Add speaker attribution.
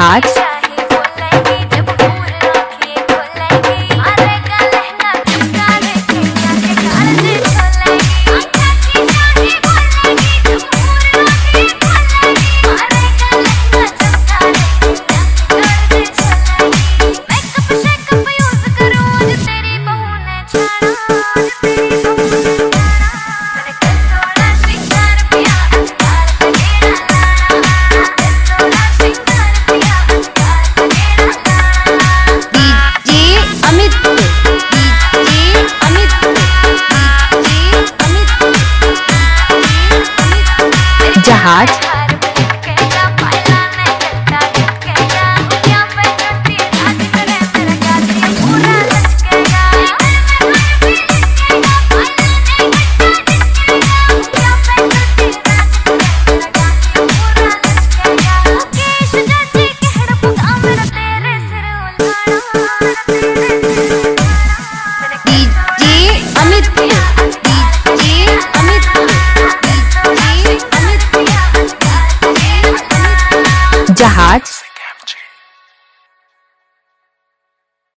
Speaker 1: hearts Heart.